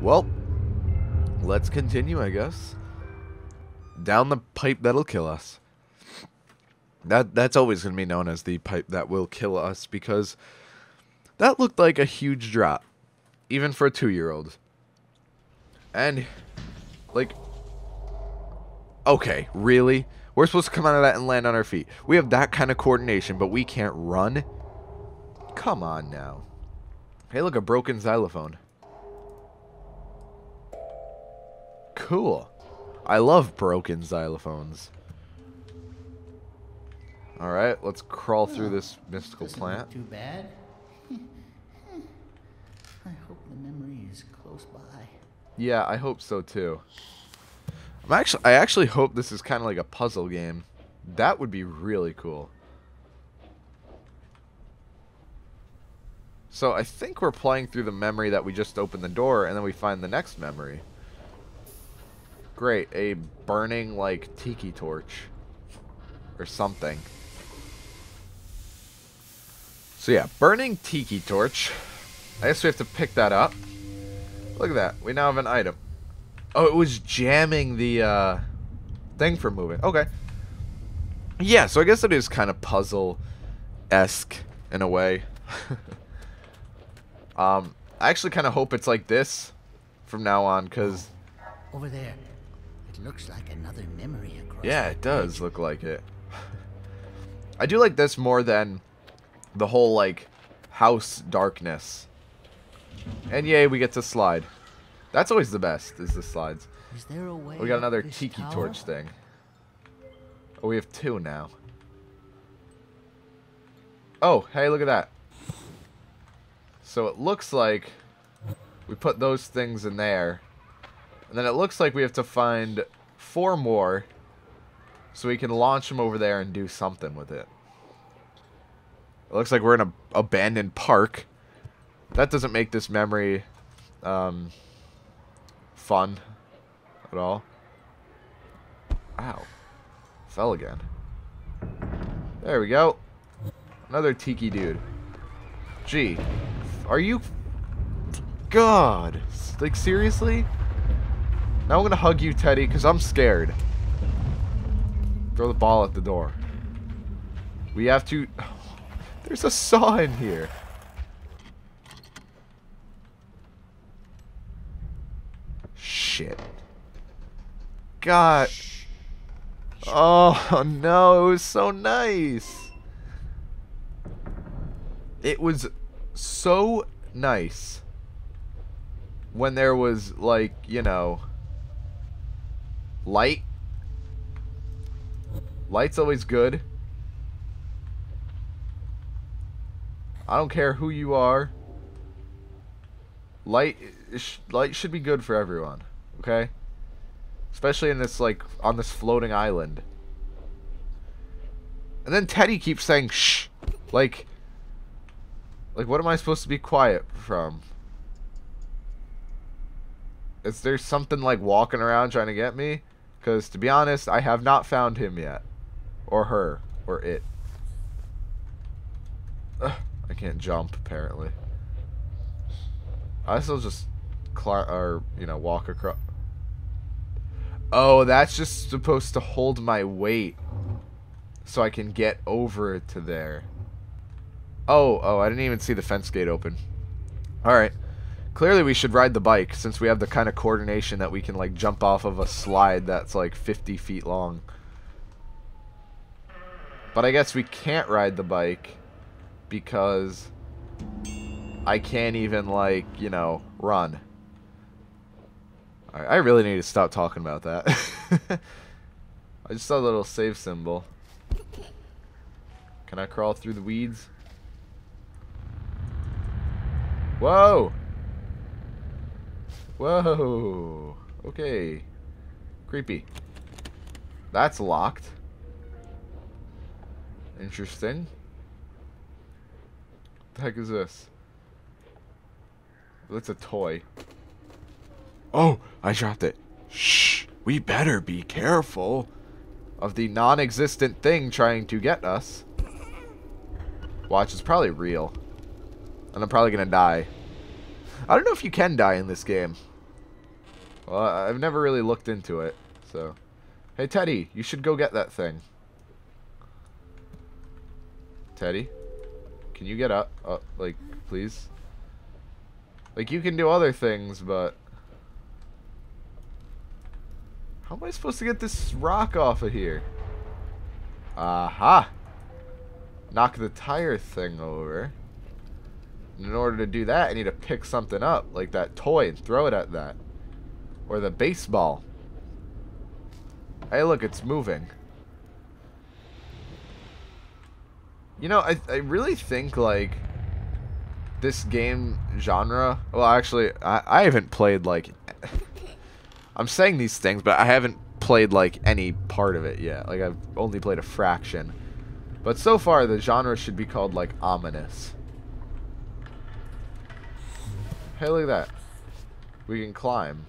Well, let's continue, I guess. Down the pipe that'll kill us. That that's always going to be known as the pipe that will kill us because that looked like a huge drop, even for a two-year-old. And like, okay, really? We're supposed to come out of that and land on our feet. We have that kind of coordination, but we can't run. Come on now. Hey, look, a broken xylophone. Cool. I love broken xylophones. Alright, let's crawl through this mystical plant. too bad. I hope the memory is close by. Yeah, I hope so too. I'm actually I actually hope this is kind of like a puzzle game. That would be really cool. So I think we're playing through the memory that we just opened the door and then we find the next memory. Great, a burning like tiki torch or something. So yeah, burning tiki torch. I guess we have to pick that up. Look at that. We now have an item. Oh, it was jamming the uh, thing for moving. Okay. Yeah, so I guess it is kind of puzzle-esque in a way. um, I actually kind of hope it's like this from now on, because... Over there. Looks like another memory across. Yeah, it does look like it. I do like this more than the whole, like, house darkness. And yay, we get to slide. That's always the best, is the slides. Is there a way? We got another tiki tower? torch thing. Oh, we have two now. Oh, hey, look at that. So it looks like we put those things in there. And then it looks like we have to find four more so we can launch them over there and do something with it. It looks like we're in a abandoned park. That doesn't make this memory um, fun at all. Ow. Fell again. There we go. Another tiki dude. Gee. Are you... God. Like, seriously? Now I'm gonna hug you, Teddy, because I'm scared. Throw the ball at the door. We have to... There's a saw in here. Shit. God. Oh, no. It was so nice. It was so nice when there was, like, you know, light. Light's always good. I don't care who you are. Light, light should be good for everyone. Okay. Especially in this like on this floating island. And then Teddy keeps saying shh, like, like what am I supposed to be quiet from? Is there something like walking around trying to get me? Because to be honest, I have not found him yet, or her, or it. Ugh, I can't jump apparently. I still just climb or you know walk across. Oh, that's just supposed to hold my weight, so I can get over to there. Oh, oh, I didn't even see the fence gate open. All right. Clearly, we should ride the bike since we have the kind of coordination that we can like jump off of a slide that's like 50 feet long. But I guess we can't ride the bike because I can't even like, you know, run. I I really need to stop talking about that. I just saw the little save symbol. Can I crawl through the weeds? Whoa! Whoa! Okay. Creepy. That's locked. Interesting. What the heck is this? That's a toy. Oh, I dropped it. Shh, we better be careful of the non-existent thing trying to get us. Watch, it's probably real. And I'm probably gonna die. I don't know if you can die in this game. Well, I've never really looked into it, so. Hey, Teddy, you should go get that thing. Teddy, can you get up? Uh, like, please? Like, you can do other things, but... How am I supposed to get this rock off of here? Aha! Knock the tire thing over. And in order to do that, I need to pick something up, like that toy, and throw it at that. Or the baseball. Hey, look, it's moving. You know, I, I really think, like, this game genre... Well, actually, I, I haven't played, like... I'm saying these things, but I haven't played, like, any part of it yet. Like, I've only played a fraction. But so far, the genre should be called, like, ominous. Hey, look at that. We can climb.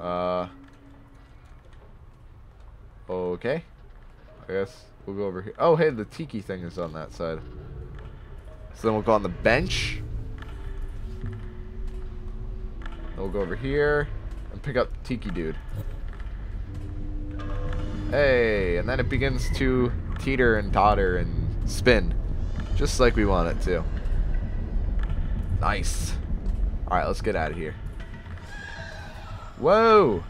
Uh... Okay. I guess we'll go over here. Oh, hey, the tiki thing is on that side. So then we'll go on the bench. We'll go over here and pick up the Tiki Dude. Hey, and then it begins to teeter and totter and spin. Just like we want it to. Nice. Alright, let's get out of here. Whoa!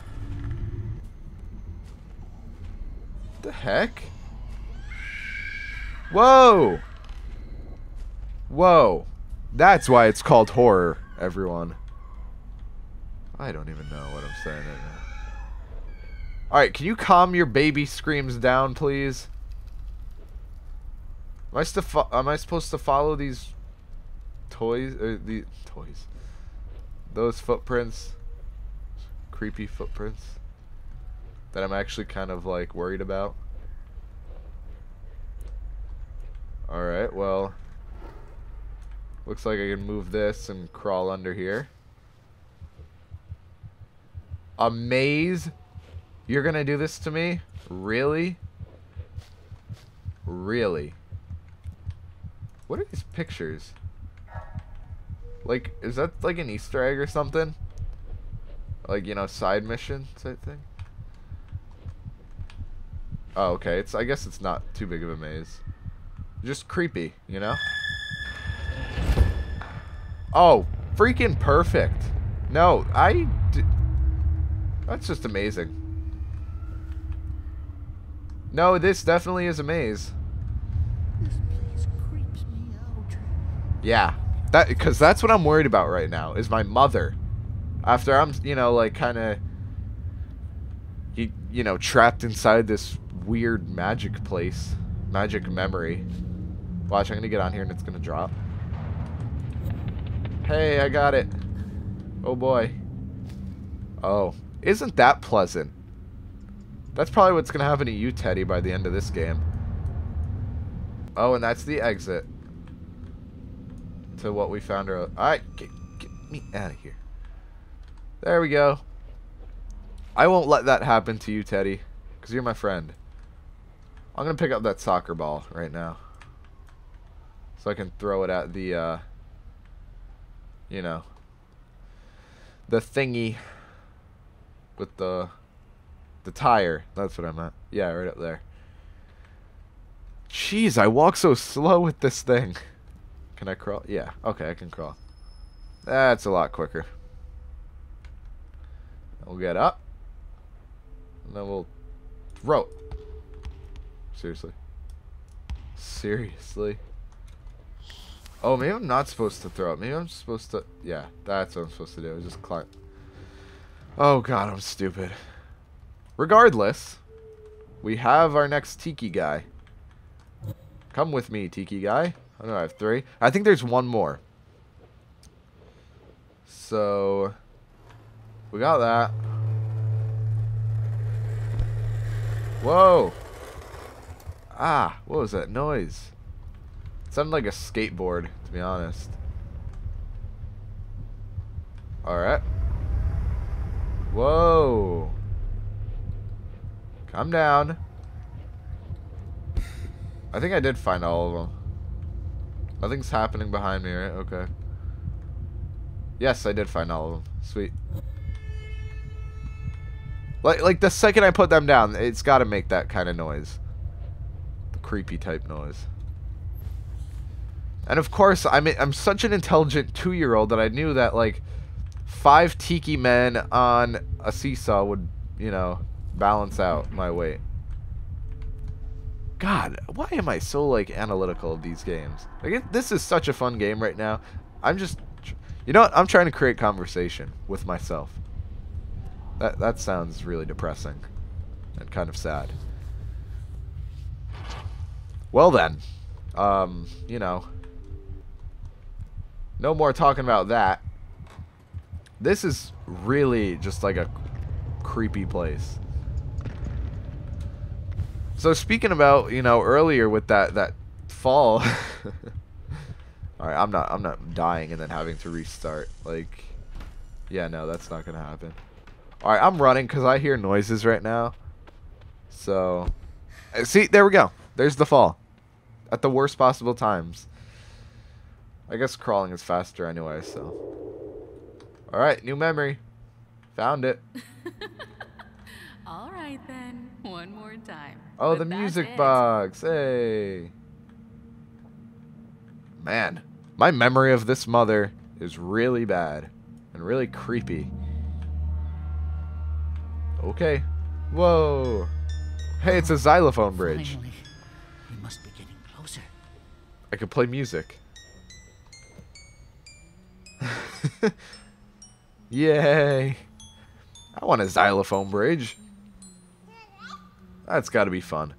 the heck? Whoa! Whoa. That's why it's called horror, everyone. I don't even know what I'm saying right now. Alright, can you calm your baby screams down, please? Am I, am I supposed to follow these toys? Uh, the toys. Those footprints? Creepy footprints? that I'm actually kind of like worried about. Alright, well, looks like I can move this and crawl under here. A maze? You're gonna do this to me? Really? Really? What are these pictures? Like, is that like an Easter egg or something? Like, you know, side mission type thing? Oh, okay. It's I guess it's not too big of a maze. Just creepy, you know? Oh, freaking perfect. No, I... That's just amazing. No, this definitely is a maze. This place creeps me out. Yeah. That because that's what I'm worried about right now is my mother. After I'm, you know, like kind of you, you know, trapped inside this weird magic place. Magic memory. Watch, I'm gonna get on here and it's gonna drop. Hey, I got it. Oh boy. Oh, isn't that pleasant? That's probably what's gonna happen to you, Teddy, by the end of this game. Oh, and that's the exit. To what we found earlier. Alright, get, get me out of here. There we go. I won't let that happen to you, Teddy. Because you're my friend. I'm going to pick up that soccer ball right now. So I can throw it at the, uh, you know, the thingy with the, the tire. That's what I meant. Yeah, right up there. Jeez, I walk so slow with this thing. Can I crawl? Yeah, okay, I can crawl. That's a lot quicker. We'll get up. And then we'll throw it. Seriously. Seriously. Oh, maybe I'm not supposed to throw it. Maybe I'm supposed to... Yeah, that's what I'm supposed to do. I Just climb. Oh, God, I'm stupid. Regardless, we have our next Tiki guy. Come with me, Tiki guy. I know I have three. I think there's one more. So, we got that. Whoa. Ah, what was that noise? It sounded like a skateboard, to be honest. Alright. Whoa. Calm down. I think I did find all of them. Nothing's happening behind me, right? Okay. Yes, I did find all of them. Sweet. Like, like the second I put them down, it's got to make that kind of noise. The creepy type noise. And of course, I'm I'm such an intelligent two-year-old that I knew that like five tiki men on a seesaw would, you know, balance out my weight. God, why am I so like analytical of these games? Like it, this is such a fun game right now. I'm just, you know what? I'm trying to create conversation with myself. That that sounds really depressing and kind of sad. Well then, um, you know, no more talking about that. This is really just like a creepy place. So speaking about, you know, earlier with that that fall. All right, I'm not I'm not dying and then having to restart. Like yeah, no, that's not going to happen. All right, I'm running cuz I hear noises right now. So uh, see, there we go. There's the fall. At the worst possible times. I guess crawling is faster anyway, so. Alright, new memory. Found it. Alright then, one more time. Oh, But the music box. Hey. Man, my memory of this mother is really bad and really creepy. Okay. Whoa. Hey, it's a xylophone bridge. Finally, we must be getting closer. I could play music. Yay. I want a xylophone bridge. That's got to be fun.